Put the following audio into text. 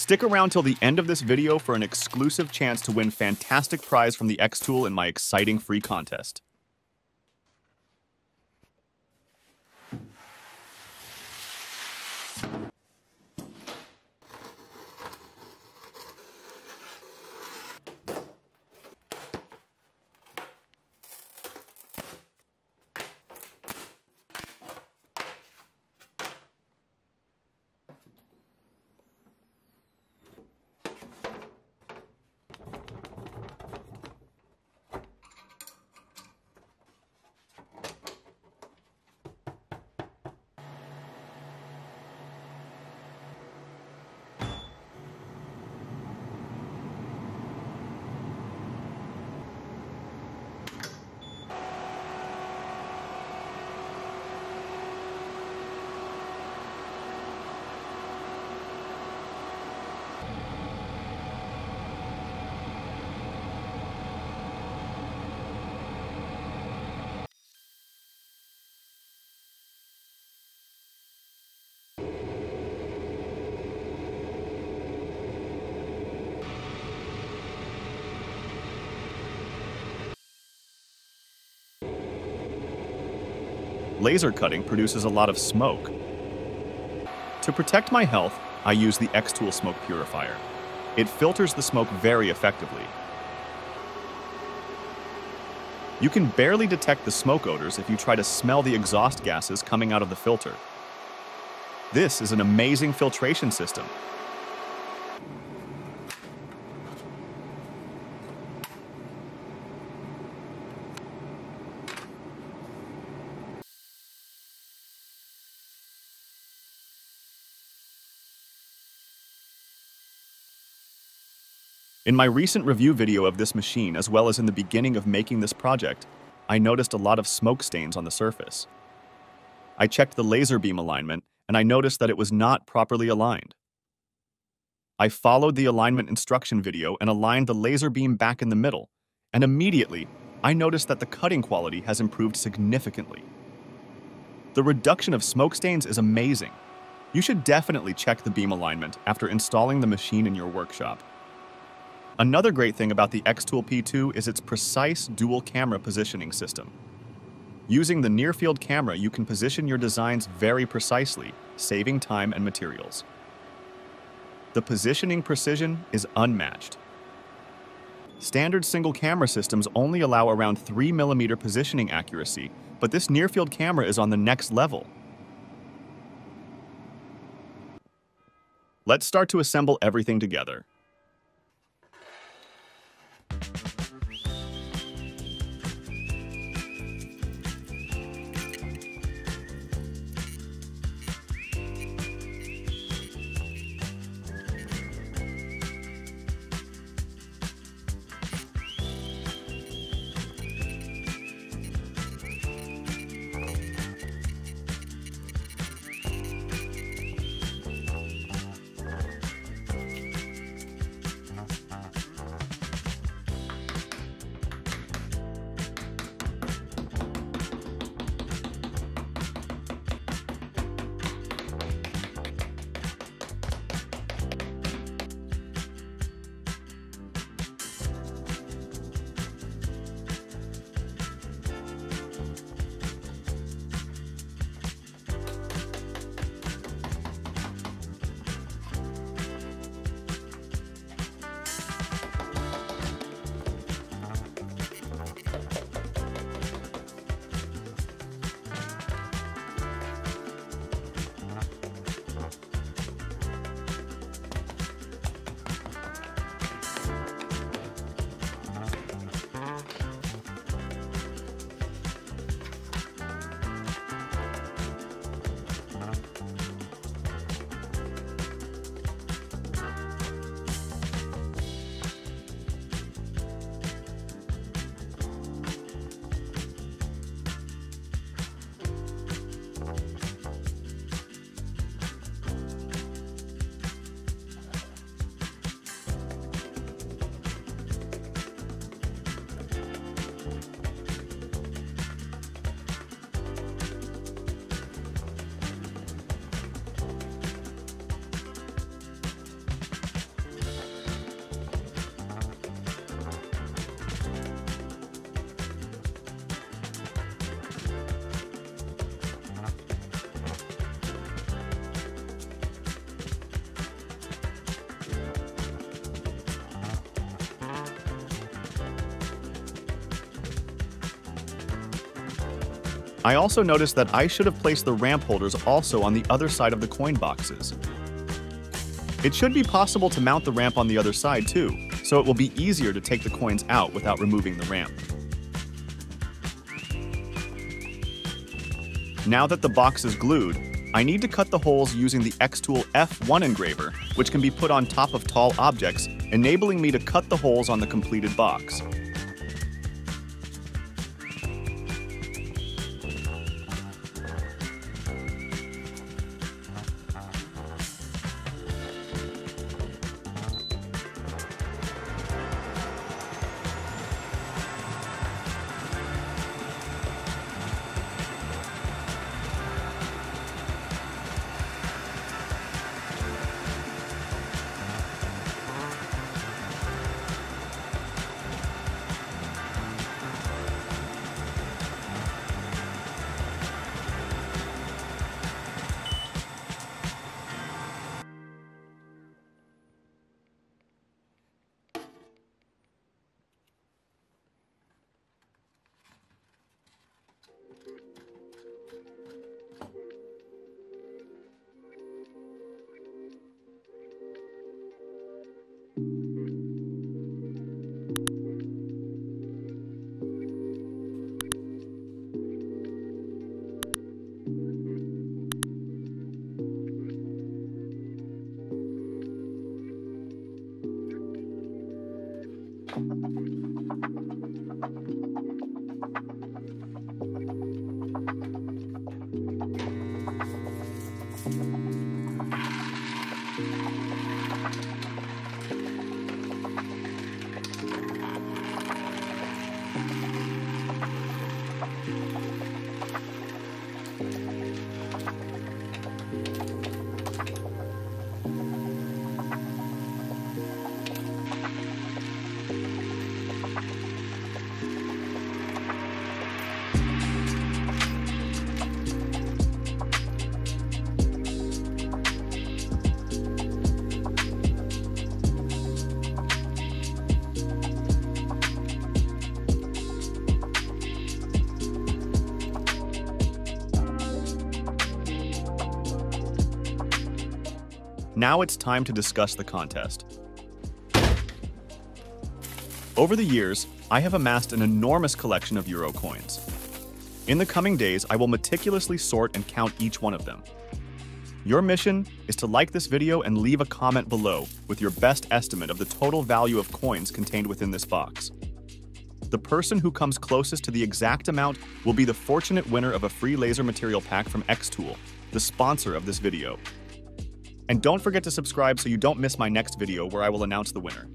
Stick around till the end of this video for an exclusive chance to win fantastic prize from the Xtool in my exciting free contest. Laser cutting produces a lot of smoke. To protect my health, I use the Xtool Smoke Purifier. It filters the smoke very effectively. You can barely detect the smoke odors if you try to smell the exhaust gases coming out of the filter. This is an amazing filtration system In my recent review video of this machine, as well as in the beginning of making this project, I noticed a lot of smoke stains on the surface. I checked the laser beam alignment, and I noticed that it was not properly aligned. I followed the alignment instruction video and aligned the laser beam back in the middle, and immediately, I noticed that the cutting quality has improved significantly. The reduction of smoke stains is amazing. You should definitely check the beam alignment after installing the machine in your workshop. Another great thing about the Xtool P2 is its precise dual camera positioning system. Using the near field camera, you can position your designs very precisely, saving time and materials. The positioning precision is unmatched. Standard single camera systems only allow around 3mm positioning accuracy, but this near field camera is on the next level. Let's start to assemble everything together. I also noticed that I should have placed the ramp holders also on the other side of the coin boxes. It should be possible to mount the ramp on the other side too, so it will be easier to take the coins out without removing the ramp. Now that the box is glued, I need to cut the holes using the Xtool F1 engraver, which can be put on top of tall objects, enabling me to cut the holes on the completed box. Now it's time to discuss the contest. Over the years, I have amassed an enormous collection of Euro coins. In the coming days, I will meticulously sort and count each one of them. Your mission is to like this video and leave a comment below with your best estimate of the total value of coins contained within this box. The person who comes closest to the exact amount will be the fortunate winner of a free laser material pack from Xtool, the sponsor of this video. And don't forget to subscribe so you don't miss my next video where I will announce the winner.